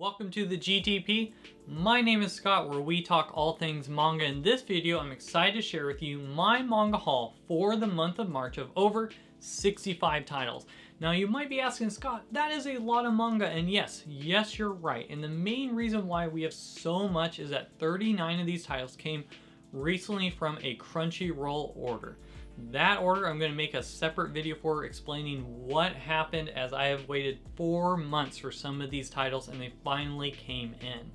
Welcome to the GTP. My name is Scott where we talk all things manga. In this video, I'm excited to share with you my manga haul for the month of March of over 65 titles. Now you might be asking, Scott, that is a lot of manga, and yes, yes, you're right. And the main reason why we have so much is that 39 of these titles came recently from a Crunchyroll order. That order I'm going to make a separate video for explaining what happened as I have waited four months for some of these titles and they finally came in.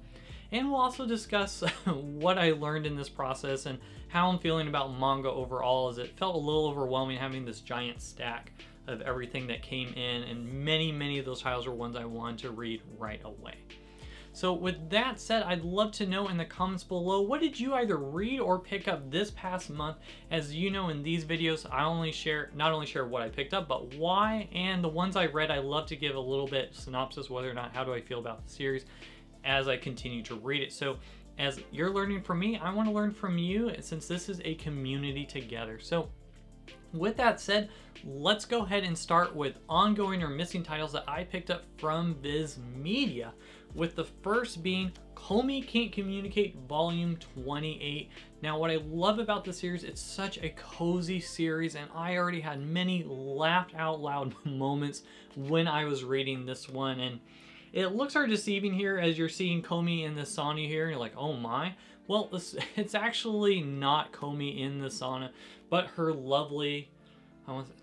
And we'll also discuss what I learned in this process and how I'm feeling about manga overall as it felt a little overwhelming having this giant stack of everything that came in and many, many of those titles were ones I wanted to read right away. So with that said, I'd love to know in the comments below, what did you either read or pick up this past month? As you know, in these videos, I only share, not only share what I picked up, but why, and the ones I read, I love to give a little bit synopsis, whether or not, how do I feel about the series as I continue to read it. So as you're learning from me, I want to learn from you since this is a community together. So with that said, let's go ahead and start with ongoing or missing titles that I picked up from Viz Media with the first being Komi Can't Communicate Volume 28. Now, what I love about the series, it's such a cozy series, and I already had many laughed out loud moments when I was reading this one, and it looks hard deceiving here as you're seeing Komi in the sauna here, and you're like, oh my. Well, it's actually not Komi in the sauna, but her lovely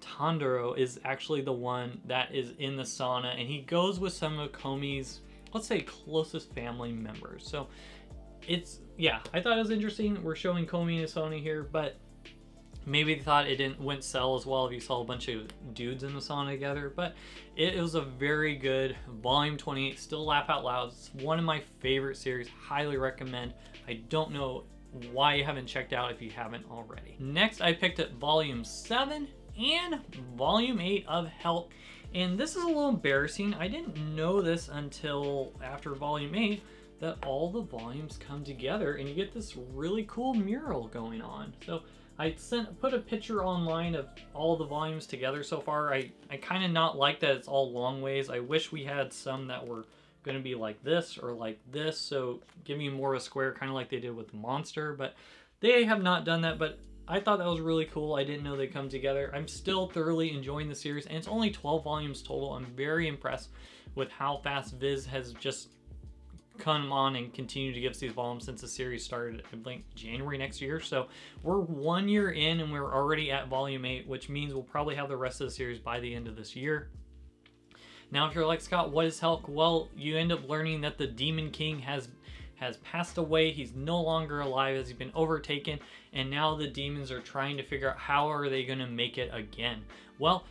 Tadano is actually the one that is in the sauna, and he goes with some of Komi's let's say closest family members. So it's, yeah, I thought it was interesting. We're showing Komi and Sony here, but maybe they thought it didn't went sell as well if you saw a bunch of dudes in the sauna together, but it, it was a very good volume 28, still laugh out loud. It's one of my favorite series, highly recommend. I don't know why you haven't checked out if you haven't already. Next, I picked up volume 7 and volume 8 of Helk. And this is a little embarrassing. I didn't know this until after volume 8 that all the volumes come together and you get this really cool mural going on. So I sent put a picture online of all the volumes together so far. I, I kind of not like that it's all long ways. I wish we had some that were going to be like this or like this. So give me more of a square kind of like they did with Monster. But they have not done that. But I thought that was really cool. I didn't know they'd come together. I'm still thoroughly enjoying the series, and it's only 12 volumes total. I'm very impressed with how fast Viz has just come on and continue to give us these volumes since the series started, I think, January next year. So we're one year in and we're already at volume 8, which means we'll probably have the rest of the series by the end of this year. Now, if you're like, Scott, what is Helk? Well, you end up learning that the Demon King has has passed away. He's no longer alive as he's been overtaken. And now the demons are trying to figure out how are they going to make it again. Well,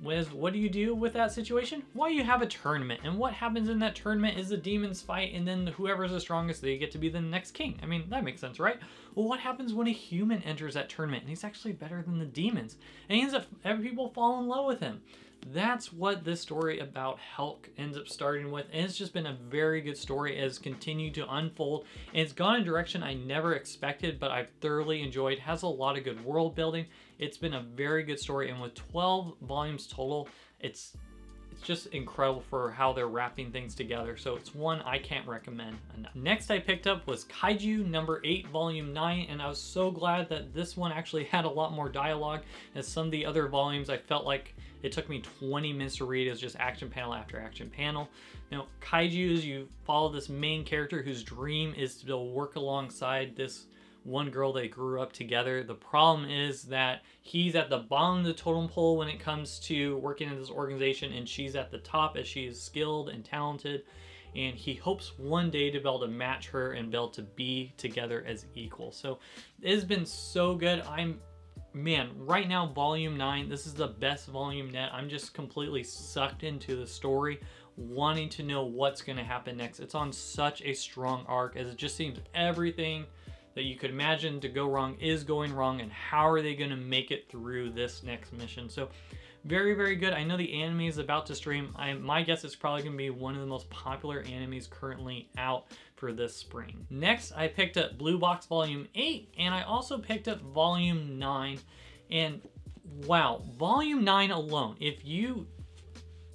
what do you do with that situation? Well, you have a tournament. And what happens in that tournament is the demons fight and then whoever's the strongest, they get to be the next king. I mean, that makes sense, right? Well, what happens when a human enters that tournament and he's actually better than the demons? And he ends up, people fall in love with him that's what this story about Helk ends up starting with. And it's just been a very good story as continued to unfold. And it's gone in a direction I never expected, but I've thoroughly enjoyed. It has a lot of good world building. It's been a very good story. And with 12 volumes total, it's it's just incredible for how they're wrapping things together. So it's one I can't recommend enough. Next I picked up was Kaiju number 8 volume 9 and I was so glad that this one actually had a lot more dialogue as some of the other volumes I felt like it took me 20 minutes to read. It was just action panel after action panel. Now, Kaiju is you follow this main character whose dream is to work alongside this one girl they grew up together. The problem is that he's at the bottom of the totem pole when it comes to working in this organization and she's at the top as she is skilled and talented and he hopes one day to be able to match her and be able to be together as equals. So it has been so good. I'm man, right now, volume 9, this is the best volume net. I'm just completely sucked into the story, wanting to know what's going to happen next. It's on such a strong arc as it just seems everything that you could imagine to go wrong is going wrong and how are they going to make it through this next mission. So very, very good. I know the anime is about to stream. I, my guess is probably going to be one of the most popular animes currently out for this spring. Next, I picked up Blue Box Volume 8, and I also picked up Volume 9. And wow, Volume 9 alone, if you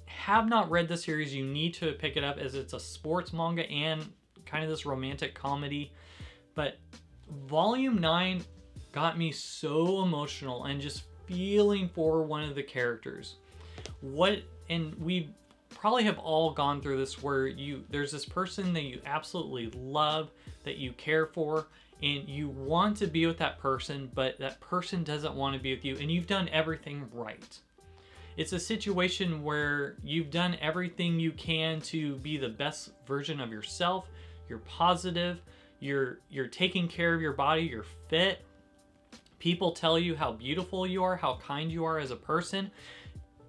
have not read the series, you need to pick it up as it's a sports manga and kind of this romantic comedy. But volume 9 got me so emotional and just feeling for one of the characters. What and we probably have all gone through this where you there's this person that you absolutely love, that you care for, and you want to be with that person, but that person doesn't want to be with you, and you've done everything right. It's a situation where you've done everything you can to be the best version of yourself. You're positive, you're you're taking care of your body, you're fit. People tell you how beautiful you are, how kind you are as a person,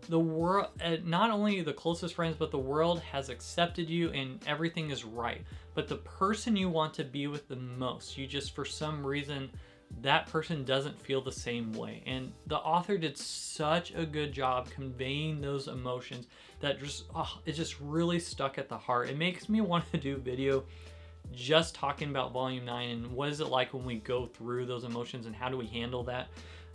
the world, uh, not only the closest friends, but the world has accepted you and everything is right. But the person you want to be with the most, you just, for some reason, that person doesn't feel the same way. And the author did such a good job conveying those emotions that just, oh, it just really stuck at the heart. It makes me want to do video just talking about volume 9 and what is it like when we go through those emotions and how do we handle that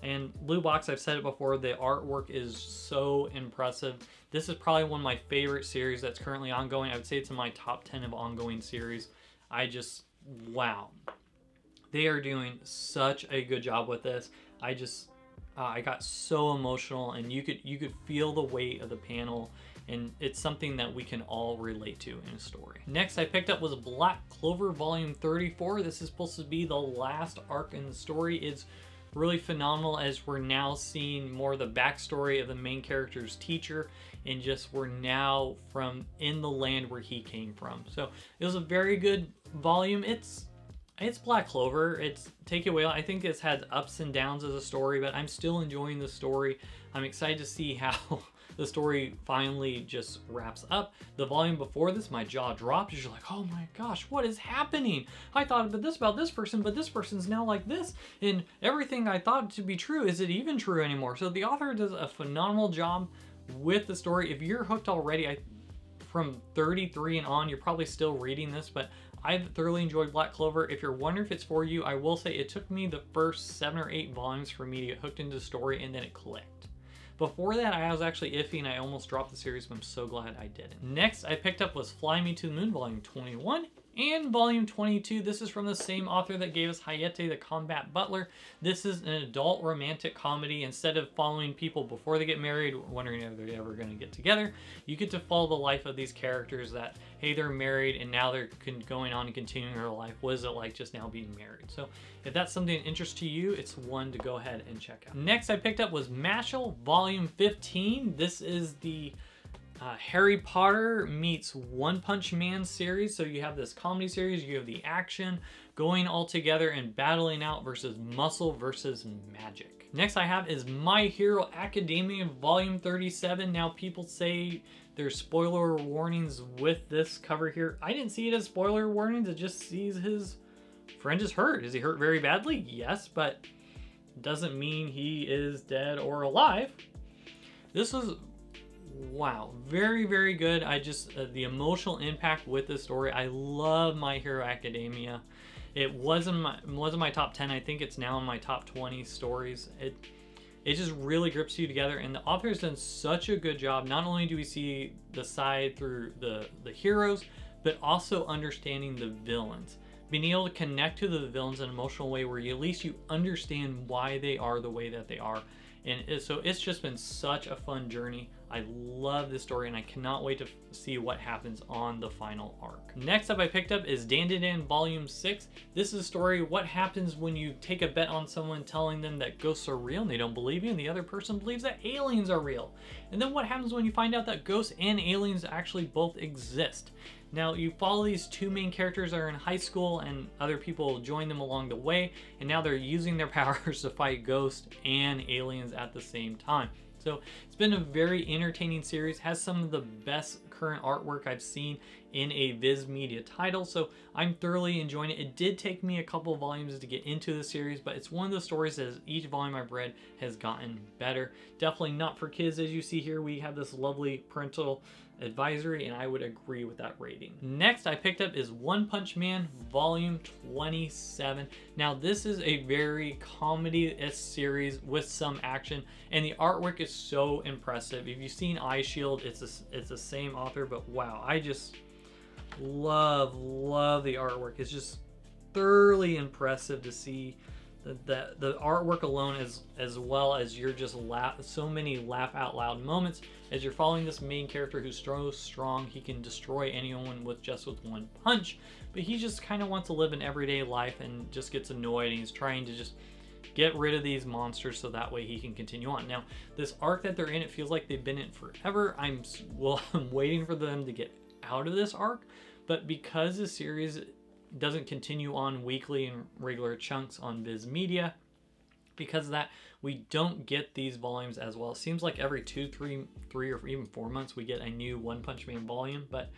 and Blue Box, I've said it before, the artwork is so impressive. This is probably one of my favorite series that's currently ongoing. I would say it's in my top 10 of ongoing series. I just, wow. They are doing such a good job with this. I just, uh, I got so emotional and you could, you could feel the weight of the panel and it's something that we can all relate to in a story. Next I picked up was Black Clover Volume 34. This is supposed to be the last arc in the story. It's really phenomenal as we're now seeing more the backstory of the main character's teacher and just we're now from in the land where he came from. So it was a very good volume. It's it's Black Clover. It's take it away. I think it's had ups and downs as a story, but I'm still enjoying the story. I'm excited to see how the story finally just wraps up. The volume before this, my jaw dropped. You're like, oh my gosh, what is happening? I thought about this about this person, but this person's now like this. And everything I thought to be true, is it even true anymore? So the author does a phenomenal job with the story. If you're hooked already, I from 33 and on, you're probably still reading this, but I've thoroughly enjoyed Black Clover. If you're wondering if it's for you, I will say it took me the first seven or eight volumes for me to get hooked into the story and then it clicked. Before that, I was actually iffy and I almost dropped the series, but I'm so glad I didn't. Next I picked up was Fly Me to the Moon Volume 21 and Volume 22. This is from the same author that gave us Hayate the Combat Butler. This is an adult romantic comedy. Instead of following people before they get married, wondering if they're ever going to get together, you get to follow the life of these characters that, hey, they're married and now they're going on and continuing their life. What is it like just now being married? So if that's something of interest to you, it's one to go ahead and check out. Next I picked up was Mashle Volume 15. This is the uh, Harry Potter meets One Punch Man series. So you have this comedy series, you have the action going all together and battling out versus muscle versus magic. Next I have is My Hero Academia Volume 37. Now people say there's spoiler warnings with this cover here. I didn't see it as spoiler warnings. It just sees his friend is hurt. Is he hurt very badly? Yes, but doesn't mean he is dead or alive. This was wow very very good. I just uh, the emotional impact with the story i love my hero academia. It wasn't my wasn't my top 10 i think it's now in my top 20 stories. It it just really grips you together and the author has done such a good job. Not only do we see the side through the the heroes but also understanding the villains. Being able to connect to the villains in an emotional way where you, at least you understand why they are the way that they are. And so it's just been such a fun journey. I love this story and I cannot wait to see what happens on the final arc. Next up I picked up is Dandadan Volume 6. This is a story what happens when you take a bet on someone telling them that ghosts are real and they don't believe you and the other person believes that aliens are real. And then what happens when you find out that ghosts and aliens actually both exist. Now you follow these two main characters that are in high school and other people join them along the way and now they're using their powers to fight ghosts and aliens at the same time. So it's been a very entertaining series, has some of the best current artwork I've seen in a Viz Media title, so I'm thoroughly enjoying it. It did take me a couple volumes to get into the series, but it's one of the stories that each volume I've read has gotten better. Definitely not for kids, as you see here. We have this lovely parental advisory and I would agree with that rating. Next I picked up is One Punch Man volume 27. Now this is a very comedy series with some action and the artwork is so impressive. If you've seen Eyeshield, it's a, it's the same author, but wow, I just love, love the artwork. It's just thoroughly impressive to see the, the, artwork alone as as well as you're just laugh so many laugh out loud moments as you're following this main character who's so strong he can destroy anyone with just with one punch but he just kind of wants to live an everyday life and just gets annoyed and he's trying to just get rid of these monsters so that way he can continue on. Now this arc that they're in it feels like they've been in forever. I'm well i'm waiting for them to get out of this arc but because the series doesn't continue on weekly and regular chunks on Viz Media. Because of that, we don't get these volumes as well. It seems like every two, three, three, or even four months we get a new One Punch Man volume, but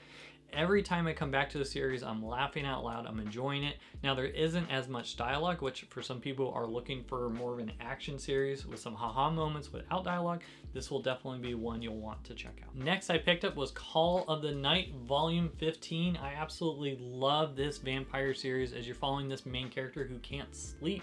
every time I come back to the series, I'm laughing out loud. I'm enjoying it. Now, there isn't as much dialogue, which for some people are looking for more of an action series with some haha moments without dialogue. This will definitely be one you'll want to check out. Next I picked up was Call of the Night Volume 15. I absolutely love this vampire series as you're following this main character who can't sleep.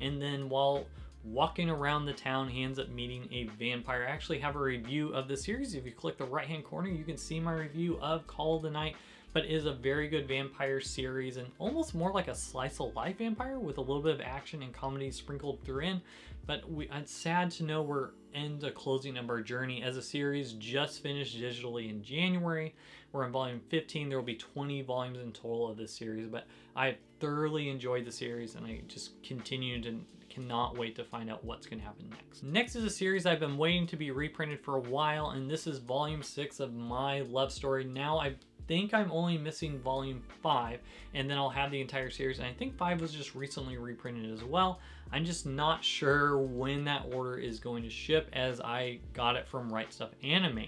And then while walking around the town, he ends up meeting a vampire. I actually have a review of the series. If you click the right hand corner, you can see my review of Call of the Night, but it is a very good vampire series and almost more like a slice of life vampire with a little bit of action and comedy sprinkled through in. But we, it's sad to know we're in the closing of our journey as a series just finished digitally in January. We're in volume 15. There will be 20 volumes in total of this series, but I thoroughly enjoyed the series and I just continue to cannot wait to find out what's going to happen next. Next is a series I've been waiting to be reprinted for a while, and this is volume 6 of My Love Story. Now I think I'm only missing volume 5, and then I'll have the entire series, and I think 5 was just recently reprinted as well. I'm just not sure when that order is going to ship as I got it from Right Stuf Anime,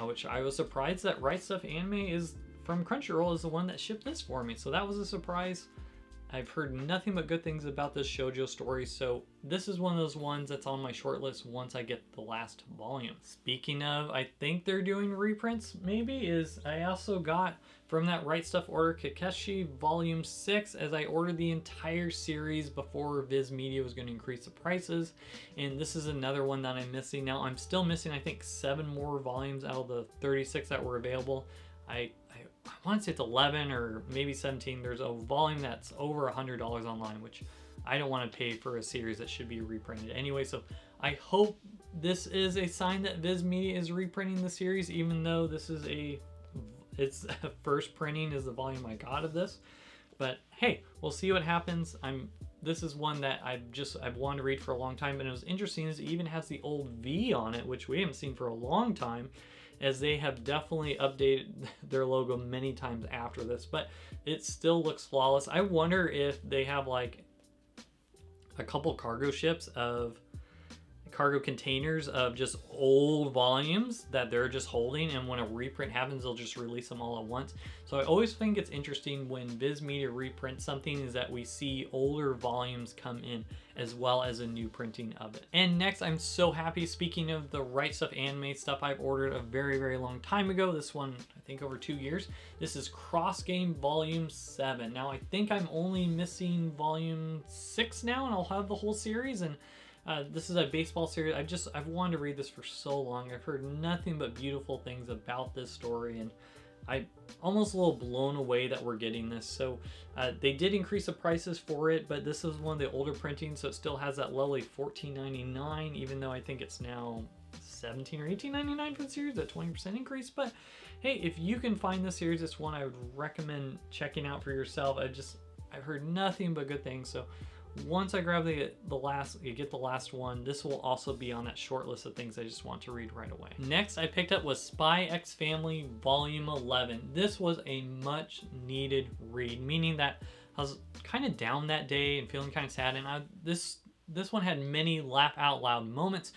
uh, which I was surprised that Right Stuf Anime is from Crunchyroll is the one that shipped this for me, so that was a surprise. I've heard nothing but good things about this shoujo story, so this is one of those ones that's on my short list once I get the last volume. Speaking of, I think they're doing reprints, maybe, is I also got from that Right Stuf order Kekkaishi Volume 6 as I ordered the entire series before Viz Media was going to increase the prices. And this is another one that I'm missing. Now, I'm still missing, I think, seven more volumes out of the 36 that were available. I I want to say it's 11 or maybe 17. There's a volume that's over $100 online, which I don't want to pay for a series that should be reprinted anyway. So I hope this is a sign that Viz Media is reprinting the series, even though this is a it's first printing is the volume I got of this. But hey, we'll see what happens. I'm this is one that I've just I've wanted to read for a long time, and it was interesting is it even has the old V on it, which we haven't seen for a long time as they have definitely updated their logo many times after this, but it still looks flawless. I wonder if they have like a couple cargo ships of cargo containers of just old volumes that they're just holding and when a reprint happens they'll just release them all at once. So i always think it's interesting when viz media reprints something is that we see older volumes come in as well as a new printing of it. And next i'm so happy speaking of the right stuf anime stuff i've ordered a very very long time ago this one i think over two years. This is cross game volume 7 now i think i'm only missing volume 6 now and i'll have the whole series and uh, this is a baseball series. I've just I've wanted to read this for so long. I've heard nothing but beautiful things about this story, and I almost a little blown away that we're getting this. So uh, they did increase the prices for it, but this is one of the older printings, so it still has that lovely $14.99, even though I think it's now 17 or 18.99 for the series, a 20% increase. But hey, if you can find this series, it's one I would recommend checking out for yourself. I just I've heard nothing but good things. So once I grab the the last, you get the last one, this will also be on that short list of things I just want to read right away. Next I picked up was Spy X Family Volume 11. This was a much needed read, meaning that I was kind of down that day and feeling kind of sad, and I, this this one had many laugh out loud moments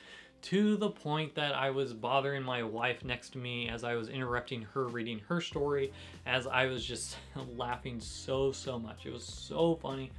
to the point that I was bothering my wife next to me as I was interrupting her reading her story as I was just laughing so, so much. It was so funny,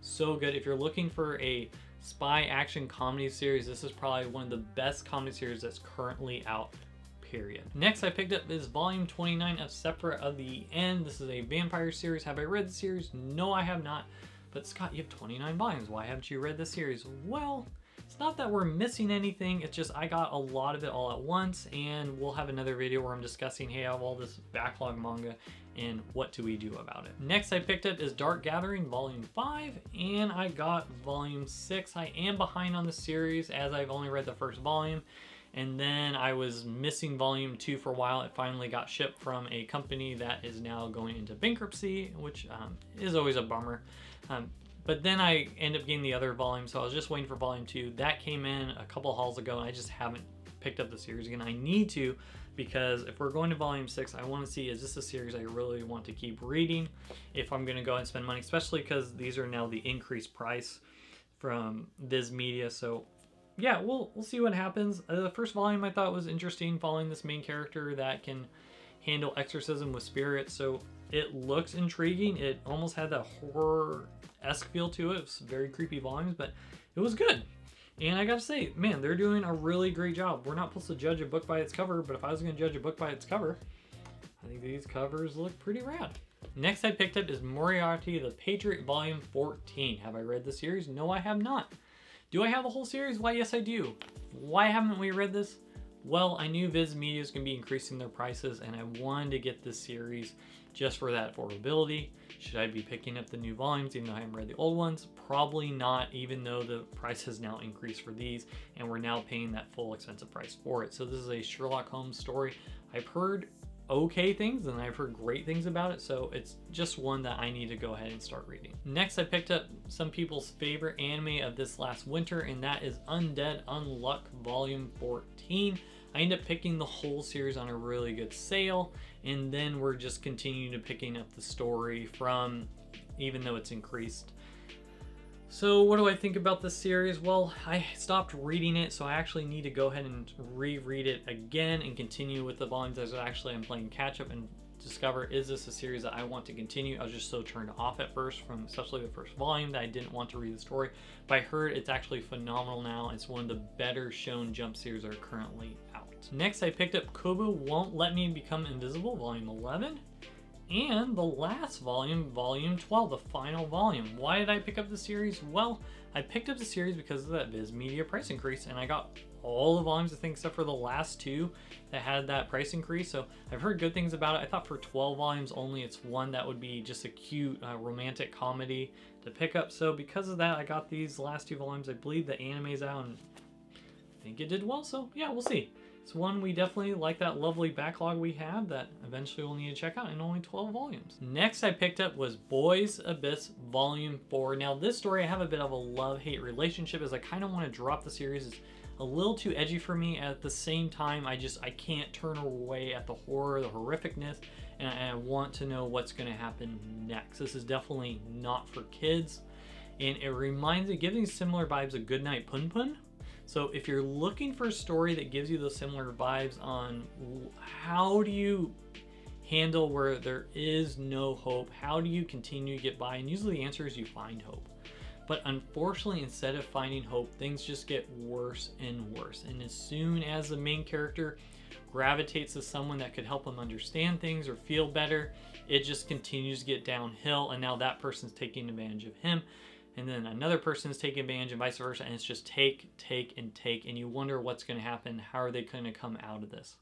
so good. If you're looking for a spy action comedy series, this is probably one of the best comedy series that's currently out period. Next I picked up is volume 29 of Seraph of the End. This is a vampire series. Have I read the series? No, I have not. But Scott, you have 29 volumes. Why haven't you read the series? Well, it's not that we're missing anything, it's just I got a lot of it all at once and we'll have another video where I'm discussing, hey, I have all this backlog manga and what do we do about it. Next I picked up is Dark Gathering Volume 5 and I got Volume 6. I am behind on the series as I've only read the first volume and then I was missing volume two for a while. It finally got shipped from a company that is now going into bankruptcy, which um, is always a bummer. Um, but then I end up getting the other volume, so I was just waiting for volume two. That came in a couple hauls ago, and I just haven't picked up the series again. I need to because if we're going to volume six, I want to see is this a series I really want to keep reading if I'm going to go and spend money, especially because these are now the increased price from Viz Media. So yeah, we'll we'll see what happens. Uh, the first volume I thought was interesting, following this main character that can handle exorcism with spirits. So it looks intriguing. It almost had that horror esque feel to it. It was very creepy volumes, but it was good. And I gotta say, man, they're doing a really great job. We're not supposed to judge a book by its cover, but if I was gonna judge a book by its cover, I think these covers look pretty rad. Next I picked up is Moriarty the Patriot Volume 14. Have I read the series? No, I have not. Do I have the whole series? Why, yes I do. Why haven't we read this? Well, I knew Viz Media going to be increasing their prices and I wanted to get this series just for that affordability. Should I be picking up the new volumes even though I haven't read the old ones? Probably not, even though the price has now increased for these and we're now paying that full expensive price for it. So this is a Sherlock Holmes story. I've heard okay things and I've heard great things about it, so it's just one that I need to go ahead and start reading. Next, I picked up some people's favorite anime of this last winter, and that is Undead Unluck Volume 14. I end up picking the whole series on a really good sale, and then we're just continuing to picking up the story from, even though it's increased so what do I think about this series? Well, I stopped reading it, so I actually need to go ahead and reread it again and continue with the volumes as actually I'm playing catch up and discover is this a series that I want to continue. I was just so turned off at first from especially the first volume that I didn't want to read the story. But I heard it's actually phenomenal now. It's one of the better Shonen Jump series that are currently Next I picked up Kubo Won't Let Me Become Invisible, volume 11 and the last volume, volume 12, the final volume. Why did I pick up the series? Well, I picked up the series because of that Viz Media price increase, and I got all the volumes, I think, except for the last two that had that price increase. So I've heard good things about it. I thought for 12 volumes only, it's one that would be just a cute uh, romantic comedy to pick up. So because of that, I got these last two volumes. I believe the anime's out, and I think it did well. So yeah, we'll see. It's one we definitely like that lovely backlog we have that eventually we'll need to check out in only 12 volumes. Next I picked up was Boys Abyss Volume 4. Now this story I have a bit of a love-hate relationship as I kind of want to drop the series. It's a little too edgy for me. At the same time, I just, I can't turn away at the horror, the horrificness, and I want to know what's going to happen next. This is definitely not for kids. And it reminds me, giving similar vibes of Goodnight Punpun, so if you're looking for a story that gives you those similar vibes on how do you handle where there is no hope, how do you continue to get by? And usually the answer is you find hope. But unfortunately, instead of finding hope, things just get worse and worse. And as soon as the main character gravitates to someone that could help them understand things or feel better, it just continues to get downhill. And now that person's taking advantage of him and then another person is taking advantage and vice versa and it's just take take and take and you wonder what's going to happen how are they going to come out of this?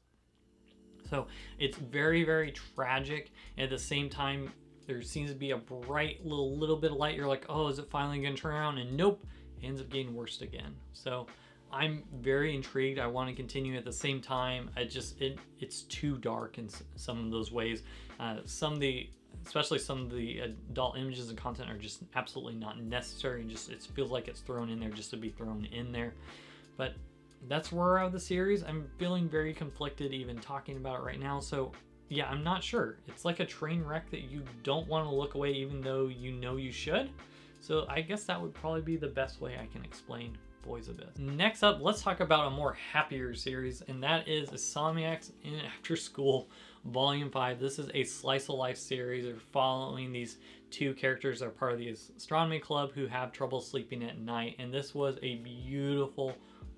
So it's very very tragic. And at the same time there seems to be a bright little little bit of light. You're like oh is it finally going to turn around? And nope ends up getting worse again. So i'm very intrigued. I want to continue. At the same time i just it it's too dark in some of those ways. Uh, some of the especially some of the adult images and content are just absolutely not necessary and just it feels like it's thrown in there just to be thrown in there. But that's where of the series. I'm feeling very conflicted even talking about it right now. So yeah i'm not sure. It's like a train wreck that you don't want to look away even though you know you should. So i guess that would probably be the best way i can explain Boys Abyss. Next up, let's talk about a more happier series, and that is Insomniacs in After School Volume 5. This is a slice of life series. They're following these two characters that are part of the astronomy club who have trouble sleeping at night, and this was a beautiful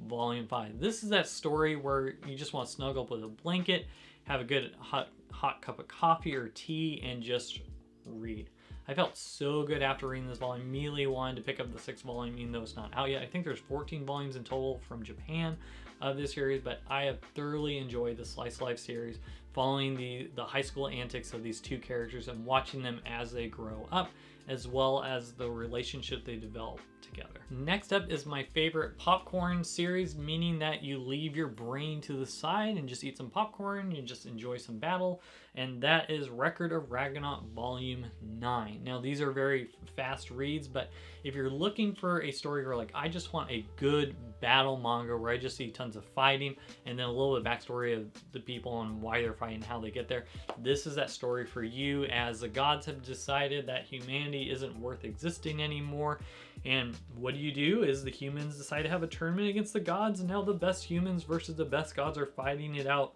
Volume 5. This is that story where you just want to snuggle up with a blanket, have a good hot, hot cup of coffee or tea, and just read. I felt so good after reading this volume. Immediately wanted to pick up the sixth volume, even though it's not out yet. I think there's 14 volumes in total from Japan of this series, but I have thoroughly enjoyed the Slice Life series, following the, the high school antics of these two characters and watching them as they grow up, as well as the relationship they develop together. Next up is my favorite popcorn series, meaning that you leave your brain to the side and just eat some popcorn, you just enjoy some battle, and that is Record of Ragnarok Volume 9. Now, these are very fast reads, but if you're looking for a story where like, I just want a good battle manga where I just see tons of fighting and then a little bit of backstory of the people and why they're fighting, how they get there, this is that story for you as the gods have decided that humanity isn't worth existing anymore and what do you do is the humans decide to have a tournament against the gods and now the best humans versus the best gods are fighting it out.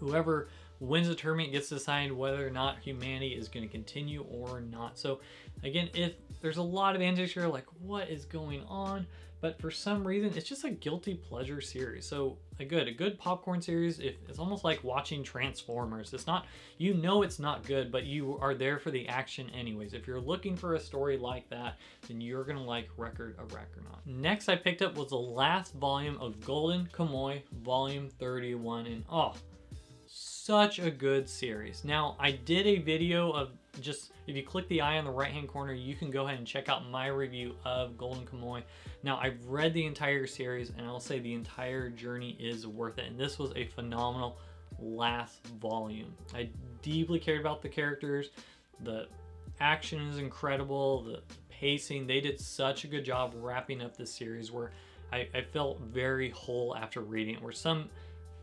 Whoever wins the tournament gets to decide whether or not humanity is going to continue or not. So again, if there's a lot of antics here, like what is going on? But for some reason it's just a guilty pleasure series. So a good a good popcorn series if it's almost like watching transformers. It's not you know it's not good but you are there for the action anyways. If you're looking for a story like that then you're gonna like record of Ragnarok next i picked up was the last volume of golden kamuy volume 31 and oh such a good series now i did a video of just if you click the eye on the right hand corner you can go ahead and check out my review of golden kamuy now, I've read the entire series, and I'll say the entire journey is worth it. And this was a phenomenal last volume. I deeply cared about the characters. The action is incredible. The pacing, they did such a good job wrapping up this series where I, I felt very whole after reading it. Where some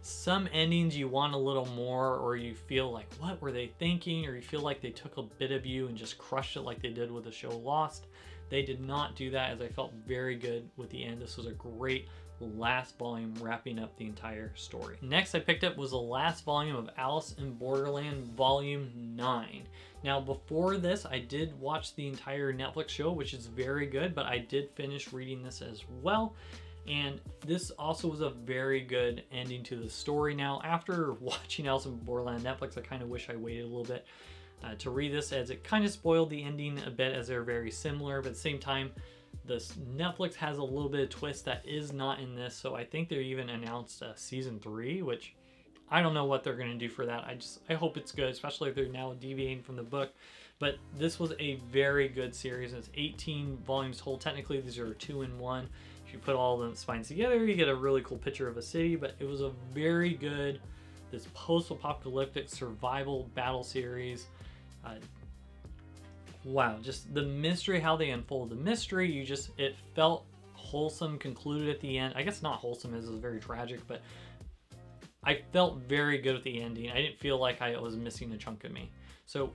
some endings you want a little more or you feel like what were they thinking or you feel like they took a bit of you and just crushed it like they did with the show Lost. They did not do that as I felt very good with the end. This was a great last volume wrapping up the entire story. Next I picked up was the last volume of Alice in Borderland Volume 9. Now before this I did watch the entire Netflix show which is very good but I did finish reading this as well and this also was a very good ending to the story. Now after watching Alice in Borderland Netflix I kind of wish I waited a little bit uh, to read this as it kind of spoiled the ending a bit as they're very similar, but at the same time, this Netflix has a little bit of twist that is not in this, so I think they even announced uh, season three, which I don't know what they're going to do for that. I just I hope it's good, especially if they're now deviating from the book. But this was a very good series. It's 18 volumes total. Technically, these are two in one. If you put all the spines together, you get a really cool picture of a city. But it was a very good, this post-apocalyptic survival battle series. Uh, wow, just the mystery, how they unfold the mystery, you just, it felt wholesome, concluded at the end. I guess not wholesome, as it was very tragic, but I felt very good at the ending. I didn't feel like I was missing a chunk of me. So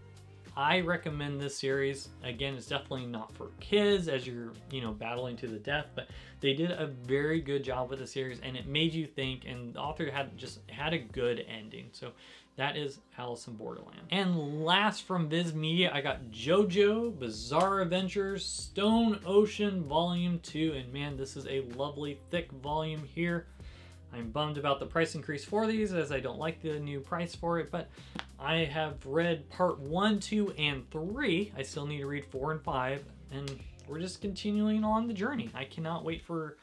I recommend this series. Again, it's definitely not for kids as you're, you know, battling to the death, but they did a very good job with the series and it made you think and the author had just had a good ending. So that is Alice in Borderland. And last from Viz Media, I got JoJo Bizarre Adventures Stone Ocean Volume 2. And man, this is a lovely thick volume here. I'm bummed about the price increase for these as I don't like the new price for it, but I have read part 1, 2, and 3. I still need to read 4 and 5, and we're just continuing on the journey. I cannot wait for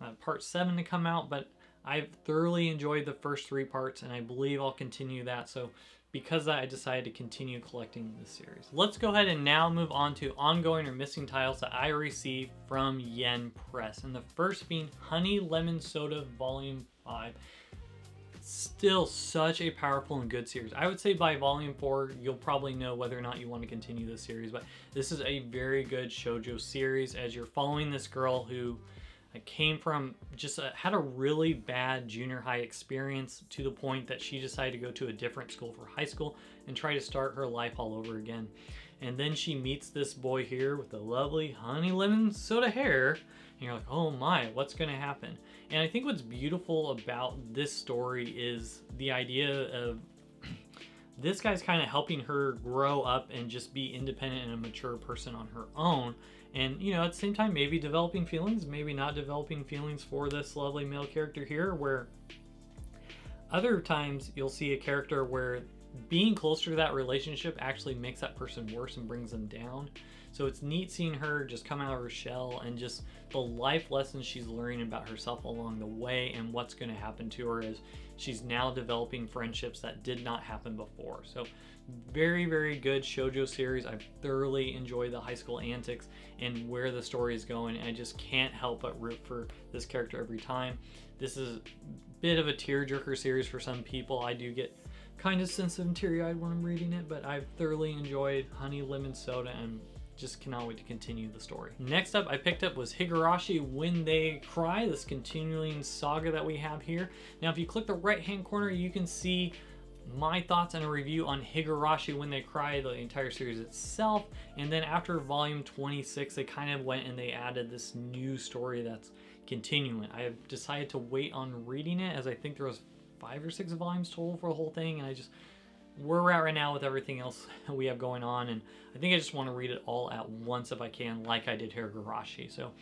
uh, part 7 to come out, but I've thoroughly enjoyed the first three parts and I believe I'll continue that. So because that, I decided to continue collecting this series. Let's go ahead and now move on to ongoing or missing titles that I received from Yen Press. And the first being Honey Lemon Soda Volume 5. Still such a powerful and good series. I would say by Volume 4, you'll probably know whether or not you want to continue this series. But this is a very good shoujo series as you're following this girl who uh, came from just a, had a really bad junior high experience to the point that she decided to go to a different school for high school and try to start her life all over again. And then she meets this boy here with the lovely honey lemon soda hair. And you're like, oh my, what's to happen? And I think what's beautiful about this story is the idea of this guy's kind of helping her grow up and just be independent and a mature person on her own and you know at the same time maybe developing feelings maybe not developing feelings for this lovely male character here where other times you'll see a character where being closer to that relationship actually makes that person worse and brings them down so it's neat seeing her just come out of her shell and just the life lessons she's learning about herself along the way and what's going to happen to her as she's now developing friendships that did not happen before so very, very good shojo series. I thoroughly enjoy the high school antics and where the story is going. And I just can't help but root for this character every time. This is a bit of a tearjerker series for some people. I do get kind of sensitive and teary-eyed when I'm reading it, but I've thoroughly enjoyed Honey Lemon Soda and just cannot wait to continue the story. Next up I picked up was Higurashi When They Cry, this continuing saga that we have here. Now if you click the right hand corner you can see my thoughts and a review on Higurashi When They Cry, the entire series itself. And then after volume 26, they kind of went and they added this new story that's continuing. I have decided to wait on reading it as I think there was five or six volumes total for the whole thing. And I just, where we're at right now with everything else we have going on. And I think I just want to read it all at once if I can, like I did Higurashi. So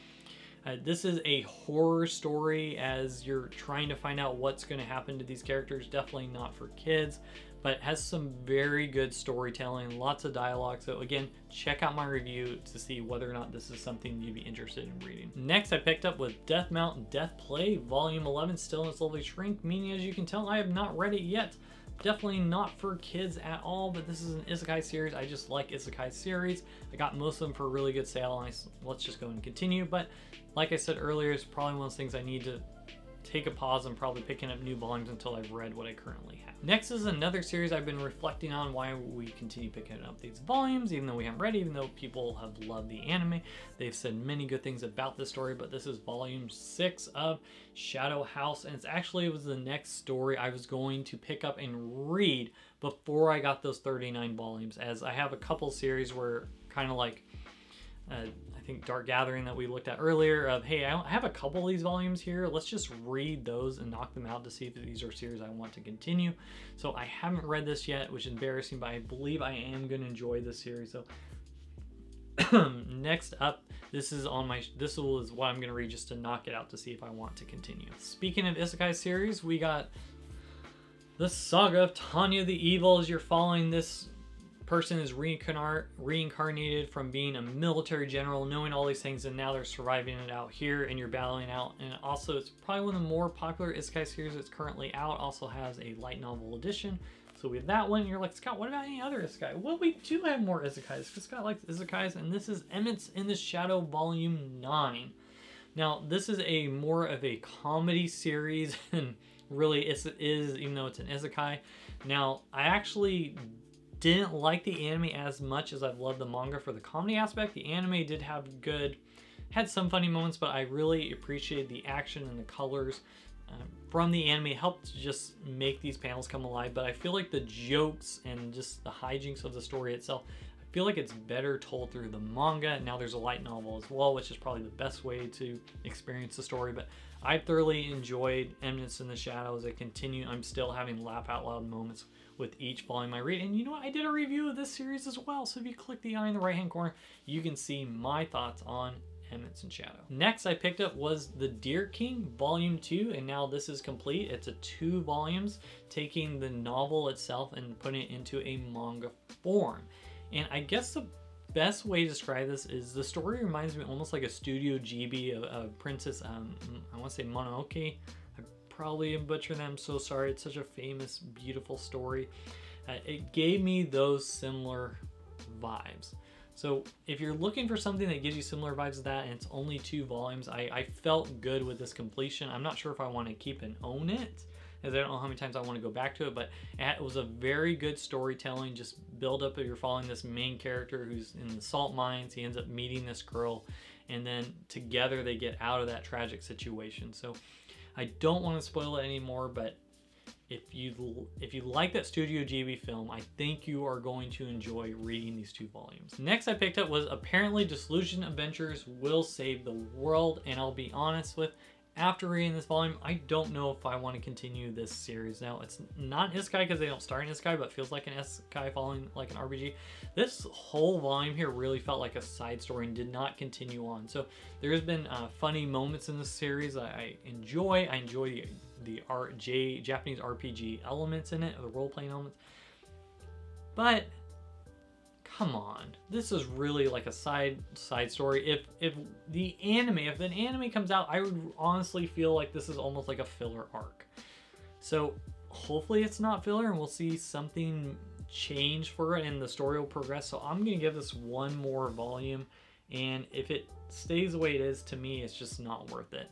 uh, this is a horror story as you're trying to find out what's going to happen to these characters. Definitely not for kids, but has some very good storytelling, lots of dialogue. So again, check out my review to see whether or not this is something you'd be interested in reading. Next, I picked up with Death Mount Death Play Volume 11, still in its lovely shrink, meaning as you can tell, I have not read it yet. Definitely not for kids at all, but this is an isekai series. I just like isekai series. I got most of them for a really good sale, and I, let's just go and continue. But like I said earlier, it's probably one of those things I need to take a pause and probably picking up new volumes until I've read what I currently have. Next is another series I've been reflecting on why we continue picking up these volumes, even though we haven't read, even though people have loved the anime. They've said many good things about this story, but this is volume six of Shadow House, and it's actually it was the next story I was going to pick up and read before I got those 39 volumes, as I have a couple series where kind of like uh, think Dark Gathering that we looked at earlier of, hey, I have a couple of these volumes here. Let's just read those and knock them out to see if these are series I want to continue. So I haven't read this yet, which is embarrassing, but I believe I am going to enjoy this series. So next up, this is on my, this is what I'm going to read just to knock it out to see if I want to continue. Speaking of Isekai series, we got the saga of Tanya the Evil as you're following this person is reincarnated from being a military general, knowing all these things, and now they're surviving it out here, and you're battling out. And also, it's probably one of the more popular isekai series that's currently out. Also has a light novel edition. So we have that one. you're like, Scott, what about any other isekai? Well, we do have more isekais because Scott likes isekais, and this is Eminence in the Shadow Volume 9. Now, this is a more of a comedy series, and really it is, even though it's an isekai. Now, I actually didn't like the anime as much as I've loved the manga for the comedy aspect. The anime did have good, had some funny moments, but I really appreciated the action and the colors uh, from the anime helped just make these panels come alive. But I feel like the jokes and just the hijinks of the story itself, I feel like it's better told through the manga. Now there's a light novel as well, which is probably the best way to experience the story. But I thoroughly enjoyed Eminence in the Shadows. I continue, I'm still having laugh out loud moments with each volume I read. And you know what? I did a review of this series as well. So if you click the eye in the right hand corner, you can see my thoughts on Eminence and Shadow. Next I picked up was The Deer King Volume 2 and now this is complete. It's a two volumes taking the novel itself and putting it into a manga form. And I guess the best way to describe this is the story reminds me almost like a Studio Ghibli of, of Princess, um, I want to say Mononoke probably butcher them. So sorry. It's such a famous, beautiful story. Uh, it gave me those similar vibes. So if you're looking for something that gives you similar vibes to that and it's only two volumes, I, I felt good with this completion. I'm not sure if I want to keep and own it as I don't know how many times I want to go back to it, but it was a very good storytelling, just build up if you're following this main character who's in the salt mines. He ends up meeting this girl and then together they get out of that tragic situation. So I don't want to spoil it anymore, but if you if you like that Studio Ghibli film, I think you are going to enjoy reading these two volumes. Next I picked up was apparently Disillusion Adventurers Will Save the World, and I'll be honest with after reading this volume, I don't know if I want to continue this series. Now, it's not Isekai because they don't start in Isekai, but feels like an Isekai following like an RPG. This whole volume here really felt like a side story and did not continue on. So there's been uh, funny moments in this series I, I enjoy. I enjoy the, the art, J, Japanese RPG elements in it, the role-playing elements. But come on. This is really like a side side story. If if the anime if an anime comes out i would honestly feel like this is almost like a filler arc. So hopefully it's not filler and we'll see something change for it and the story will progress. So i'm gonna give this one more volume and if it stays the way it is to me it's just not worth it.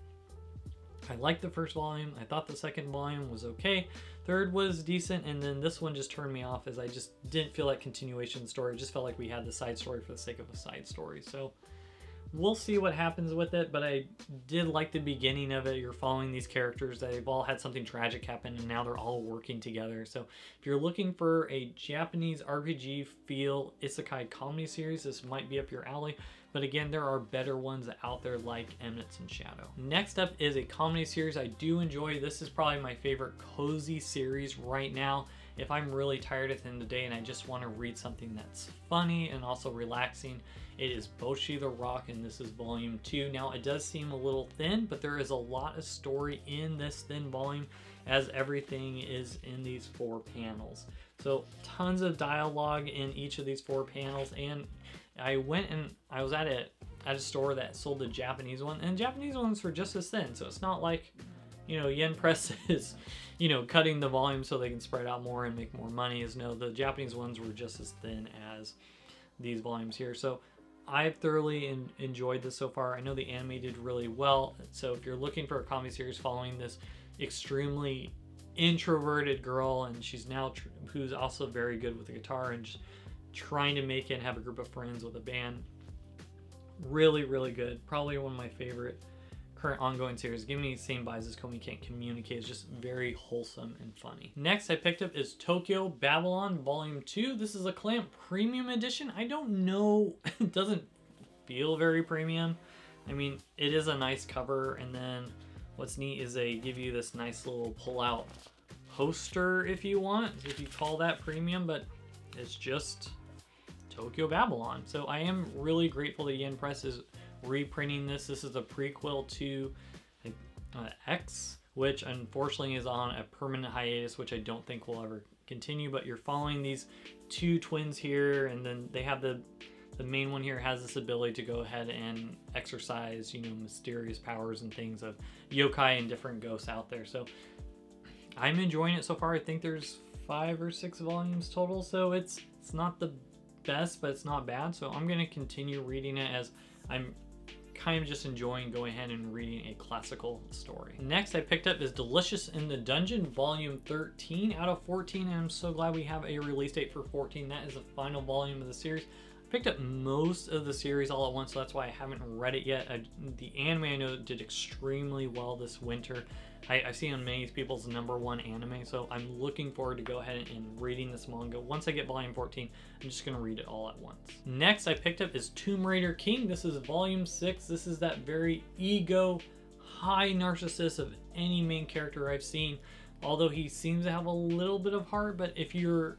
I liked the first volume. I thought the second volume was okay. Third was decent, and then this one just turned me off as I just didn't feel like continuation story. Just felt like we had the side story for the sake of a side story. So we'll see what happens with it, but I did like the beginning of it. You're following these characters. They've all had something tragic happen, and now they're all working together. So if you're looking for a Japanese RPG feel isekai comedy series, this might be up your alley. But again, there are better ones out there like Eminence in Shadow. Next up is a comedy series I do enjoy. This is probably my favorite cozy series right now. If I'm really tired at the end of the day and I just want to read something that's funny and also relaxing, it is Bocchi the Rock and this is volume two. Now it does seem a little thin, but there is a lot of story in this thin volume as everything is in these four panels. So tons of dialogue in each of these four panels and I went and I was at a at a store that sold the Japanese one, and Japanese ones were just as thin. So it's not like, you know, Yen Press is, you know, cutting the volume so they can spread out more and make more money. Is no, the Japanese ones were just as thin as these volumes here. So I've thoroughly in, enjoyed this so far. I know the anime did really well. So if you're looking for a comedy series following this extremely introverted girl, and she's now who's also very good with the guitar and just trying to make it and have a group of friends with a band. Really, really good. Probably one of my favorite current ongoing series. Give me the same vibes as Komi Can't Communicate. It's just very wholesome and funny. Next I picked up is Tokyo Babylon Volume 2. This is a Clamp Premium Edition. I don't know, it doesn't feel very premium. I mean, it is a nice cover and then what's neat is they give you this nice little pull-out poster if you want, if you call that premium, but it's just Tokyo Babylon. So I am really grateful that Yen Press is reprinting this. This is a prequel to uh, X, which unfortunately is on a permanent hiatus, which I don't think will ever continue. But you're following these two twins here, and then they have the the main one here has this ability to go ahead and exorcise, you know, mysterious powers and things of yokai and different ghosts out there. So I'm enjoying it so far. I think there's five or six volumes total, so it's it's not the best, but it's not bad. So I'm to continue reading it as I'm kind of just enjoying going ahead and reading a classical story. Next I picked up is Delicious in the Dungeon, volume 13 out of 14, and I'm so glad we have a release date for 14. That is the final volume of the series. I picked up most of the series all at once, so that's why I haven't read it yet. I, the anime I know did extremely well this winter. I, I see on many people's number one anime, so I'm looking forward to go ahead and reading this manga. Once I get volume 14, I'm just gonna read it all at once. Next I picked up is Tomb Raider King. This is volume six. This is that very ego, high narcissist of any main character I've seen. Although he seems to have a little bit of heart, but if you're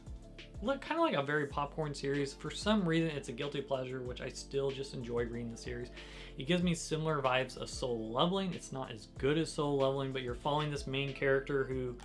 look kind of like a very popcorn series. For some reason, it's a guilty pleasure, which I still just enjoy reading the series. It gives me similar vibes of Solo Leveling. It's not as good as Solo Leveling, but you're following this main character who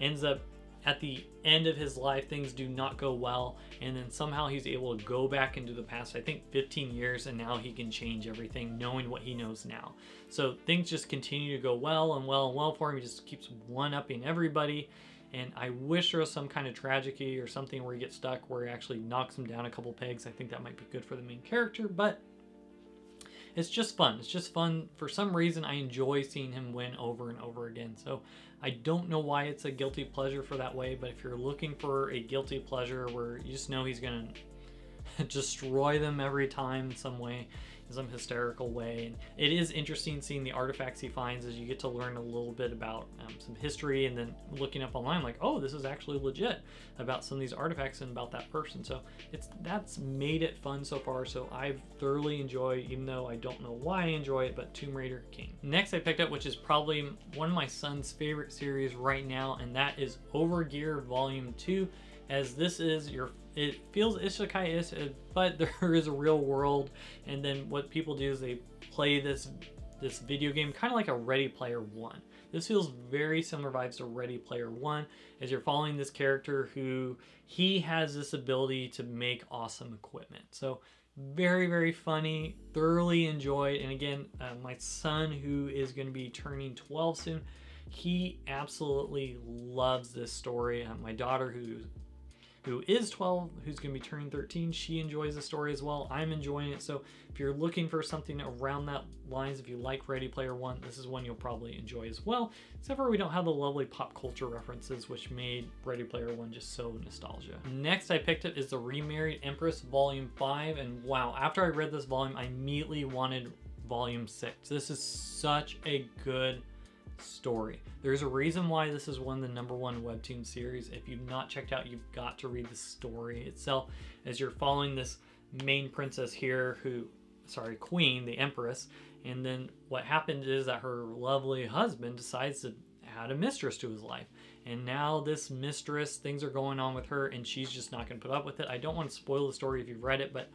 ends up at the end of his life, things do not go well, and then somehow he's able to go back into the past, I think 15 years, and now he can change everything knowing what he knows now. So things just continue to go well and well and well for him. He just keeps one-upping everybody, and I wish there was some kind of tragedy or something where he gets stuck where he actually knocks him down a couple pegs. I think that might be good for the main character, but it's just fun. It's just fun. For some reason, I enjoy seeing him win over and over again. So I don't know why it's a guilty pleasure for that way, but if you're looking for a guilty pleasure where you just know he's going to destroy them every time in some way some hysterical way. And it is interesting seeing the artifacts he finds as you get to learn a little bit about um, some history and then looking up online like, oh, this is actually legit about some of these artifacts and about that person. So it's that's made it fun so far. So I've thoroughly enjoyed, even though I don't know why I enjoy it, but Tomb Raider King. Next I picked up, which is probably one of my son's favorite series right now, and that is Overgear Volume 2 as this is your it feels isekai is but there is a real world. And then what people do is they play this this video game kind of like a ready player one. This feels very similar vibes to ready player one as you're following this character who he has this ability to make awesome equipment. So very very funny thoroughly enjoyed. And again uh, my son who is going to be turning 12 soon he absolutely loves this story. Uh, my daughter who's who is 12, who's going to be turning 13. She enjoys the story as well. I'm enjoying it. So if you're looking for something around that lines, if you like Ready Player One, this is one you'll probably enjoy as well. Except for we don't have the lovely pop culture references, which made Ready Player One just so nostalgia. Next I picked up is the Remarried Empress Volume 5. And wow, after I read this volume, I immediately wanted Volume 6. This is such a good story. There's a reason why this is one of the number one webtoon series. If you've not checked out, you've got to read the story itself as you're following this main princess here who, sorry, queen, the empress. And then what happened is that her lovely husband decides to add a mistress to his life. And now this mistress, things are going on with her and she's just not going to put up with it. I don't want to spoil the story if you've read it, but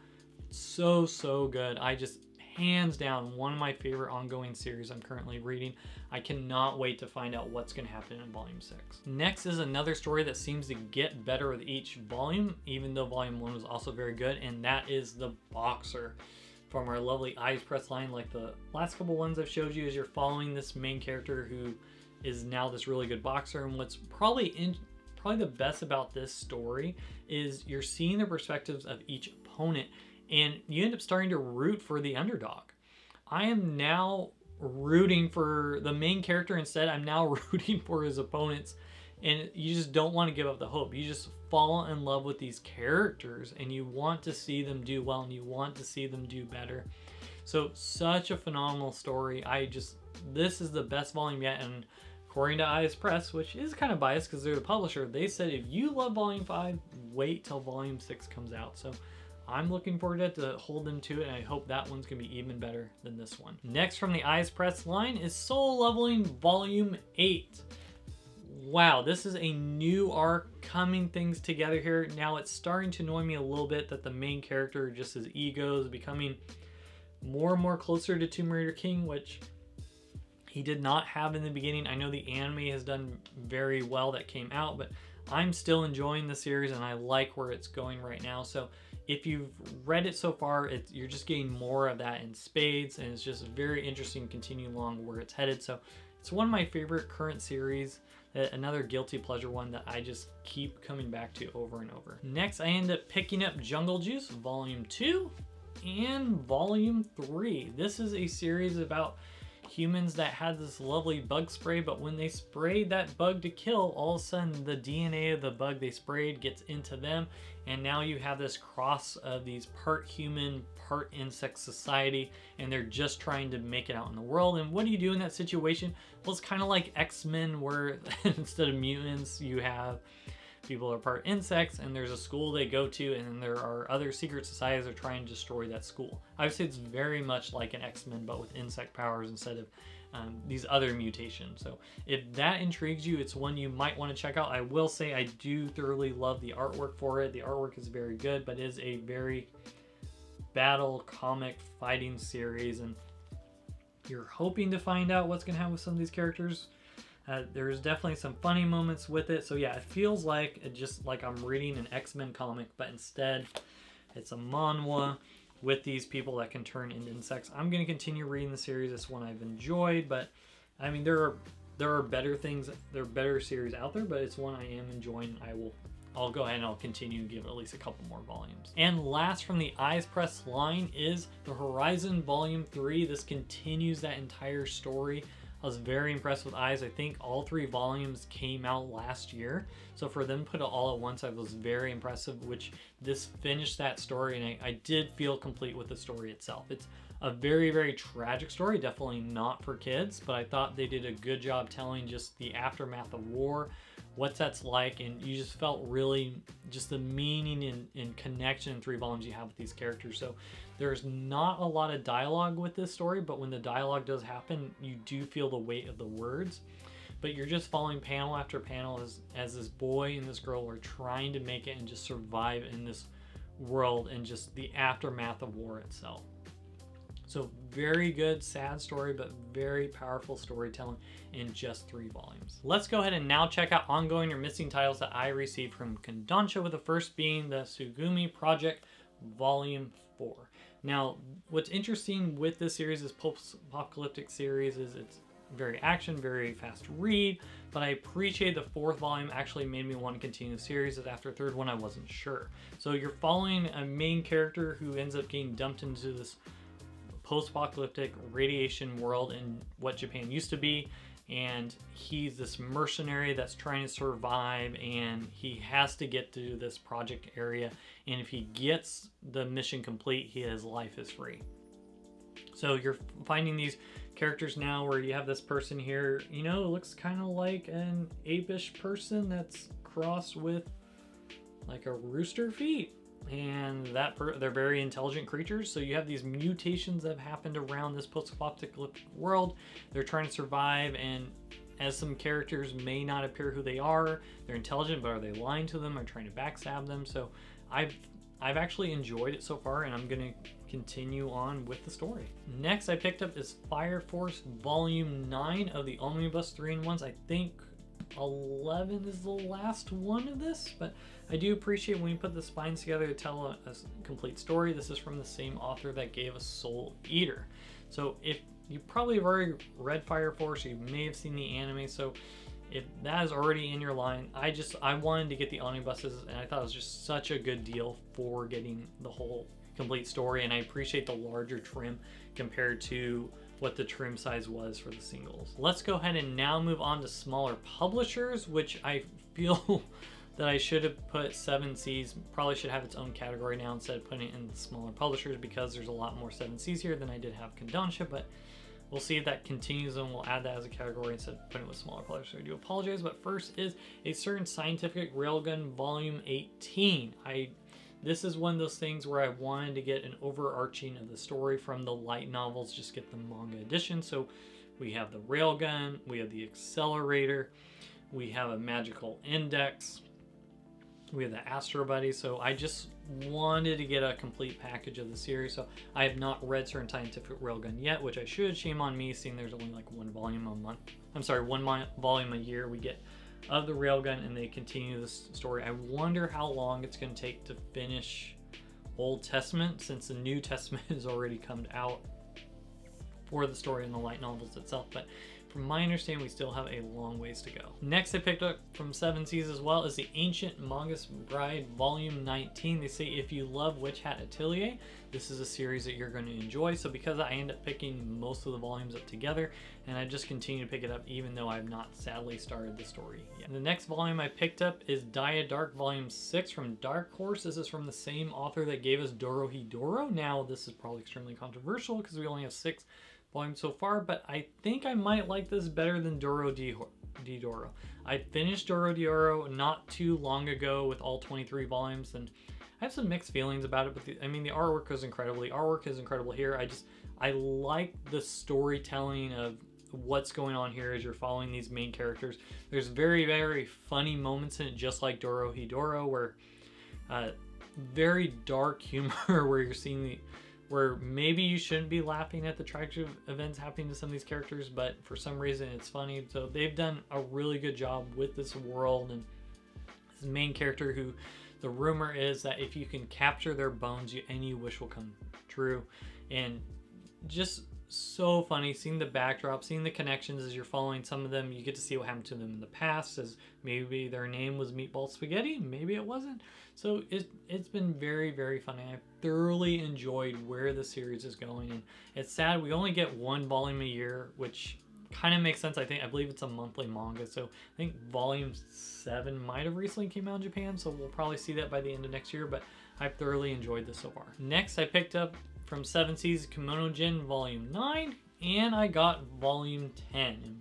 so, so good. I just hands down one of my favorite ongoing series I'm currently reading. I cannot wait to find out what's going to happen in volume 6. Next is another story that seems to get better with each volume, even though volume 1 was also very good, and that is The Boxer from our lovely Ize Press line. Like the last couple ones I've showed you as you're following this main character who is now this really good boxer, and what's probably in probably the best about this story is you're seeing the perspectives of each opponent and you end up starting to root for the underdog. I am now rooting for the main character instead. I'm now rooting for his opponents, and you just don't want to give up the hope. You just fall in love with these characters, and you want to see them do well, and you want to see them do better. So, such a phenomenal story. I just, this is the best volume yet, and according to Ize Press, which is kind of biased because they're the publisher, they said if you love Volume 5, wait till Volume 6 comes out. So, I'm looking forward to, to hold them to it, and I hope that one's gonna be even better than this one. Next from the Ize Press line is Solo Leveling Volume 8. Wow, this is a new arc coming things together here. Now it's starting to annoy me a little bit that the main character, just his ego is becoming more and more closer to Tomb Raider King, which he did not have in the beginning. I know the anime has done very well that came out, but I'm still enjoying the series and I like where it's going right now. So if you've read it so far, it's you're just getting more of that in spades, and it's just very interesting continuing along where it's headed. So it's one of my favorite current series, another guilty pleasure one that I just keep coming back to over and over. Next, I end up picking up Jungle Juice Volume 2 and Volume 3. This is a series about humans that had this lovely bug spray, but when they sprayed that bug to kill, all of a sudden the DNA of the bug they sprayed gets into them, and now you have this cross of these part human, part insect society, and they're just trying to make it out in the world. And what do you do in that situation? Well, it's kind of like X-Men, where instead of mutants, you have people are part insects and there's a school they go to and there are other secret societies that are trying to destroy that school. I it's very much like an X-Men but with insect powers instead of um, these other mutations. So if that intrigues you, it's one you might want to check out. I will say I do thoroughly love the artwork for it. The artwork is very good, but is a very battle comic fighting series and you're hoping to find out what's going to happen with some of these characters uh, there's definitely some funny moments with it. So yeah, it feels like it just like I'm reading an X-Men comic, but instead it's a manhwa with these people that can turn into insects. I'm going to continue reading the series. It's one I've enjoyed, but I mean, there are there are better things, there are better series out there, but it's one I am enjoying. I will I'll go ahead and I'll continue and give at least a couple more volumes. And last from the Ize Press line is the Horizon Volume 3. This continues that entire story I was very impressed with Ize. I think all three volumes came out last year. So for them put it all at once, I was very impressive, which this finished that story and I, I did feel complete with the story itself. It's a very, very tragic story, definitely not for kids, but I thought they did a good job telling just the aftermath of war, what that's like, and you just felt really just the meaning and, and connection in three volumes you have with these characters. So there's not a lot of dialogue with this story, but when the dialogue does happen, you do feel the weight of the words. But you're just following panel after panel as, as this boy and this girl are trying to make it and just survive in this world and just the aftermath of war itself. So very good, sad story, but very powerful storytelling in just three volumes. Let's go ahead and now check out ongoing or missing titles that I received from Kodansha, with the first being the Tsugumi Project Volume 4. Now, what's interesting with this series, this post-apocalyptic series, is it's very action, very fast read, but I appreciate the fourth volume actually made me want to continue the series, as after third one I wasn't sure. So you're following a main character who ends up getting dumped into this post-apocalyptic radiation world in what Japan used to be. And he's this mercenary that's trying to survive and he has to get to this project area. And if he gets the mission complete his life is free. So you're finding these characters now where you have this person here you know looks kind of like an apish person that's crossed with like a rooster feet and that they're very intelligent creatures. So you have these mutations that have happened around this post-apocalyptic world. They're trying to survive, and as some characters may not appear who they are, they're intelligent, but are they lying to them or trying to backstab them? So I've I've actually enjoyed it so far, and I'm gonna continue on with the story. Next, I picked up is Fire Force Volume 9 of the Omnibus 3-in-1s. I think 11 is the last one of this, but I do appreciate when you put the spines together to tell a, a complete story. This is from the same author that gave us Soul Eater. So if you probably have already read Fire Force, you may have seen the anime, so if that is already in your line, I just I wanted to get the omnibuses and I thought it was just such a good deal for getting the whole complete story and I appreciate the larger trim compared to what the trim size was for the singles. Let's go ahead and now move on to smaller publishers, which I feel that I should have put 7 Seas, probably should have its own category now instead of putting it in the smaller publishers because there's a lot more 7 Seas here than I did have Kodansha, but we'll see if that continues and we'll add that as a category instead of putting it with smaller publishers. I do apologize, but first is a certain scientific railgun volume 18. I this is one of those things where I wanted to get an overarching of the story from the light novels, just get the manga edition. So we have the railgun, we have the accelerator, we have a magical index, we have the Astral Buddy. So I just wanted to get a complete package of the series. So I have not read Certain Scientific Railgun yet, which I should. Shame on me, seeing there's only like one volume a month. I'm sorry, one volume a year. We get of the railgun and they continue this story. I wonder how long it's going to take to finish Old Testament since the New Testament has already come out for the story in the light novels itself. But from my understanding, we still have a long ways to go. Next I picked up from Seven Seas as well is the Ancient Magus Bride Volume 19. They say if you love Witch Hat Atelier, this is a series that you're going to enjoy. So because I end up picking most of the volumes up together, and I just continue to pick it up even though I've not sadly started the story yet. The next volume I picked up is Dai Dark Volume 6 from Dark Horse. This is from the same author that gave us Dorohedoro. Now this is probably extremely controversial because we only have six volume so far, but I think I might like this better than Doro Di, Doro. I finished Doro Di Doro not too long ago with all 23 volumes, and I have some mixed feelings about it, but the, I mean, the artwork is incredibly, artwork is incredible here. I just, I like the storytelling of what's going on here as you're following these main characters. There's very, very funny moments in it, just like Dorohedoro, where uh, very dark humor where you're seeing the where maybe you shouldn't be laughing at the tragic events happening to some of these characters, but for some reason it's funny. So they've done a really good job with this world and this main character who the rumor is that if you can capture their bones, you, any wish will come true. And just so funny seeing the backdrop, seeing the connections as you're following some of them. You get to see what happened to them in the past, as maybe their name was Meatball Spaghetti, maybe it wasn't. So it, it's been very, very funny. I've thoroughly enjoyed where the series is going. And it's sad we only get one volume a year, which kind of makes sense. I think I believe it's a monthly manga, so I think volume seven might have recently came out in Japan, so we'll probably see that by the end of next year. But I've thoroughly enjoyed this so far. Next, I picked up from Seven Seas Kemono Jihen Volume Nine, and I got Volume Ten. And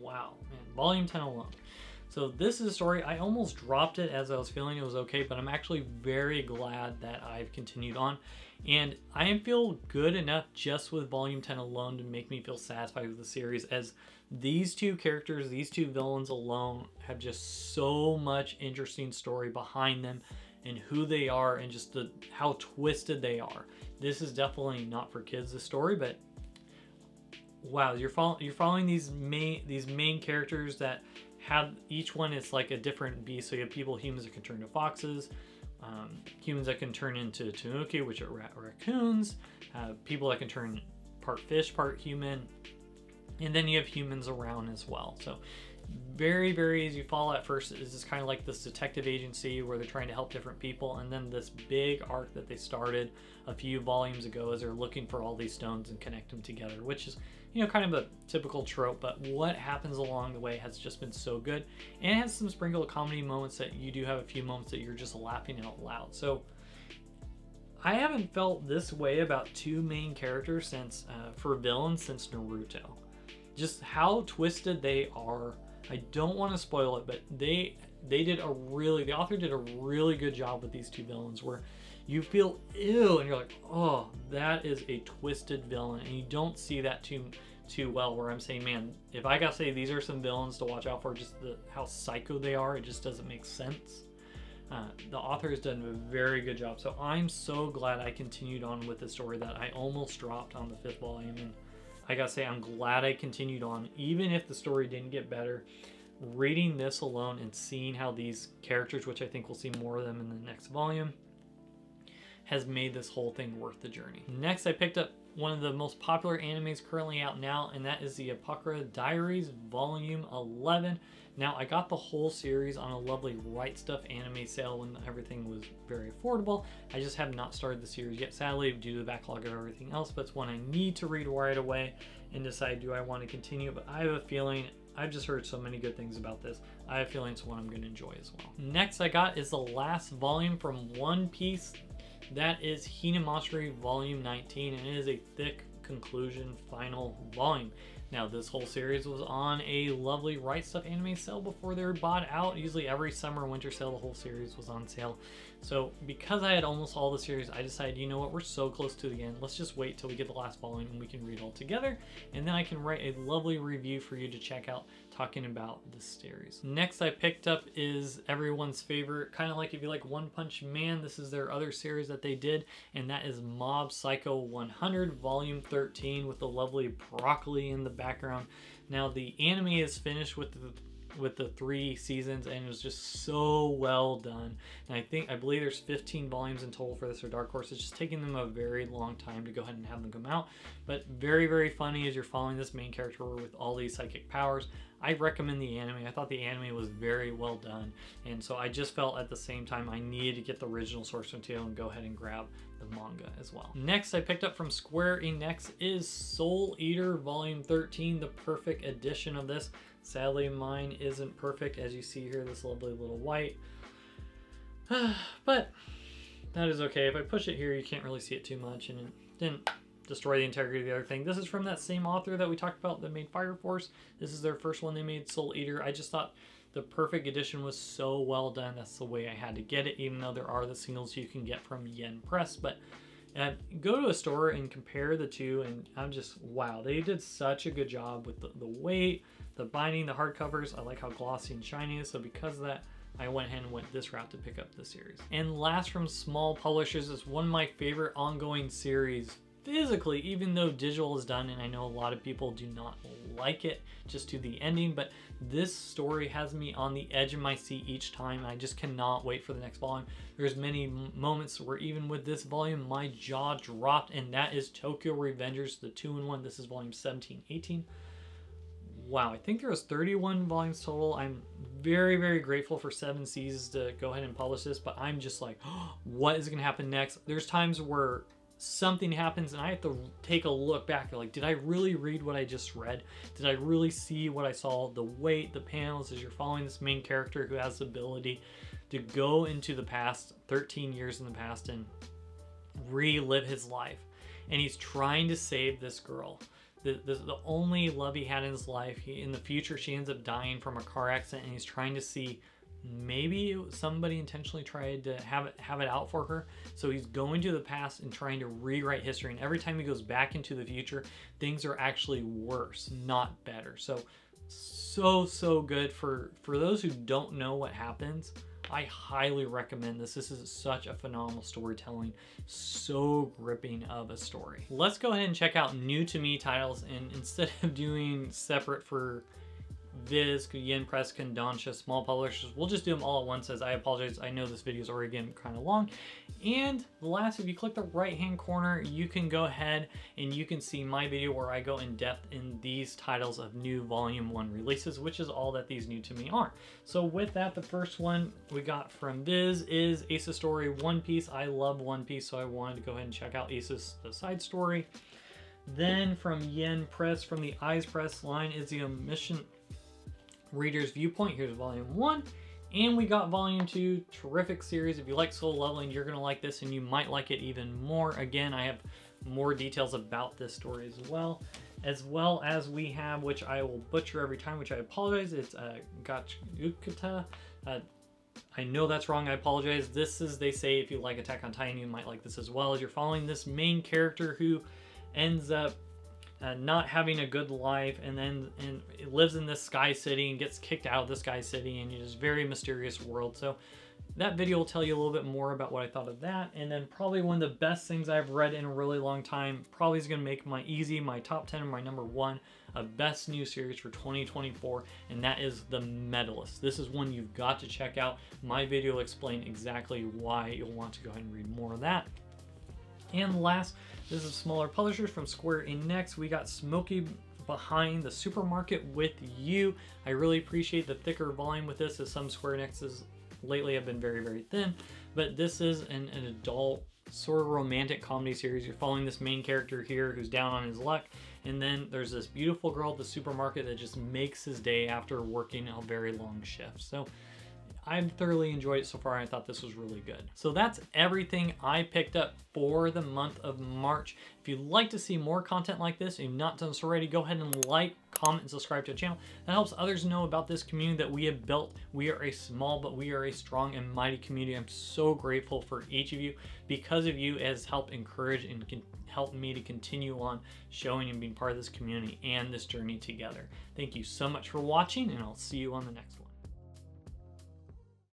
wow, man, Volume Ten alone. So this is a story, I almost dropped it as I was feeling it was okay, but I'm actually very glad that I've continued on. And I feel good enough just with Volume 10 alone to make me feel satisfied with the series as these two characters, these two villains alone have just so much interesting story behind them and who they are and just the how twisted they are. This is definitely not for kids, the story, but wow, you're following you're following these main these main characters that have each one is like a different beast. So you have people, humans that can turn to foxes, um, humans that can turn into tanuki, which are ra raccoons, uh, people that can turn part fish, part human, and then you have humans around as well. So very, very easy follow at first. Is just kind of like this detective agency where they're trying to help different people, and then this big arc that they started a few volumes ago as they're looking for all these stones and connect them together, which is you know, kind of a typical trope, but what happens along the way has just been so good. And it has some sprinkle of comedy moments that you do have a few moments that you're just laughing out loud. So I haven't felt this way about two main characters since, uh, for villains, since Naruto. Just how twisted they are. I don't want to spoil it, but they they did a really the author did a really good job with these two villains where you feel ew and you're like oh that is a twisted villain and you don't see that too too well where i'm saying man if i gotta say these are some villains to watch out for just the how psycho they are it just doesn't make sense. Uh, the author has done a very good job. So i'm so glad i continued on with the story that i almost dropped on the fifth volume and i gotta say i'm glad i continued on even if the story didn't get better reading this alone and seeing how these characters which i think we'll see more of them in the next volume has made this whole thing worth the journey. Next, I picked up one of the most popular animes currently out now, and that is the Apothecary Diaries Volume 11. Now, I got the whole series on a lovely Right Stuf anime sale when everything was very affordable. I just have not started the series yet, sadly, due to the backlog of everything else, but it's one I need to read right away and decide do I want to continue. But I have a feeling I've just heard so many good things about this. I have a feeling it's one I'm going to enjoy as well. Next I got is the last volume from One Peace that is Hinamatsuri Volume 19, and it is a thick conclusion final volume. Now, this whole series was on a lovely Right Stuf anime sale before they were bought out. Usually every summer winter sale, the whole series was on sale. So because I had almost all the series, I decided, you know what, we're so close to the end. Let's just wait till we get the last volume and we can read all together. And then I can write a lovely review for you to check out talking about this series. Next I picked up is everyone's favorite, kind of like if you like One Punch Man, this is their other series that they did, and that is Mob Psycho 100, Volume 13, with the lovely broccoli in the background. Now the anime is finished with the with the three seasons and it was just so well done and i think i believe there's 15 volumes in total for this for dark horse it's just taking them a very long time to go ahead and have them come out but very very funny as you're following this main character with all these psychic powers I recommend the anime. I thought the anime was very well done. And so I just felt at the same time I needed to get the original source material and go ahead and grab the manga as well. Next I picked up from Square Enix is Soul Eater Volume 13, the perfect edition of this. Sadly, mine isn't perfect. As you see here, this lovely little white. but that is okay. If I push it here, you can't really see it too much, and it didn't destroy the integrity of the other thing. This is from that same author that we talked about that made Fire Force. This is their first one they made, Soul Eater. I just thought the perfect edition was so well done. That's the way I had to get it, even though there are the singles you can get from Yen Press. But and go to a store and compare the two, and I'm just wow, they did such a good job with the, the weight, the binding, the hardcovers. I like how glossy and shiny it is. So because of that, I went ahead and went this route to pick up the series. And last from small publishers is one of my favorite ongoing series physically, even though digital is done, and I know a lot of people do not like it just to the ending, but this story has me on the edge of my seat each time. I just cannot wait for the next volume. There's many moments where even with this volume, my jaw dropped, and that is Tokyo Revengers, the two-in-one. This is volume 17, 18. Wow, I think there was 31 volumes total. I'm very, very grateful for Seven Seas to go ahead and publish this, but I'm just like, oh, what is going to happen next? There's times where something happens and I have to take a look back. Like, did I really read what I just read? Did I really see what I saw? The weight, the panels, as you're following this main character who has the ability to go into the past, 13 years in the past, and relive his life. And he's trying to save this girl. The, the, the only love he had in his life. He, in the future, she ends up dying from a car accident, and he's trying to see maybe somebody intentionally tried to have it have it out for her. So he's going to the past and trying to rewrite history. And every time he goes back into the future things are actually worse not better. So so so good. For for those who don't know what happens i highly recommend this. This is such a phenomenal storytelling so gripping of a story. Let's go ahead and check out new to me titles. And instead of doing separate for Viz, Yen Press, Kodansha, small publishers. We'll just do them all at once as I apologize. I know this video is already getting kind of long. And the last, if you click the right hand corner, you can go ahead and you can see my video where I go in depth in these titles of new volume one releases, which is all that these new to me are. So with that, the first one we got from Viz is Ace Story One Piece. I love One Piece, so I wanted to go ahead and check out Ace's the side story. Then from Yen Press, from the Ize Press line is the Omniscient Reader's Viewpoint. Here's volume one. And we got volume two, terrific series. If you like solo leveling, you're gonna like this and you might like it even more. Again, I have more details about this story as well. As well as we have, which I will butcher every time, which I apologize, it's uh, Gachukata. Uh, I know that's wrong, I apologize. This is, they say, if you like Attack on Titan, you might like this as well, as you're following this main character who ends up uh, not having a good life, and then and it lives in this sky city and gets kicked out of the sky city, and it's a very mysterious world. So that video will tell you a little bit more about what I thought of that. And then probably one of the best things I've read in a really long time, probably is going to make my easy, my top 10, my number one, a best new series for 2024, and that is The Medalist. This is one you've got to check out. My video will explain exactly why you'll want to go ahead and read more of that. And last, this is smaller publishers from Square Enix. We got Smoking behind the supermarket with you. I really appreciate the thicker volume with this as some Square Enixes lately have been very, very thin. But this is an, an adult sort of romantic comedy series. You're following this main character here who's down on his luck. And then there's this beautiful girl at the supermarket that just makes his day after working a very long shift. So I've thoroughly enjoyed it so far. I thought this was really good. So that's everything I picked up for the month of March. If you'd like to see more content like this, if you've not done so already, go ahead and like, comment, and subscribe to the channel. That helps others know about this community that we have built. We are a small, but we are a strong and mighty community. I'm so grateful for each of you. Because of you, has helped encourage and can help me to continue on showing and being part of this community and this journey together. Thank you so much for watching, and I'll see you on the next one.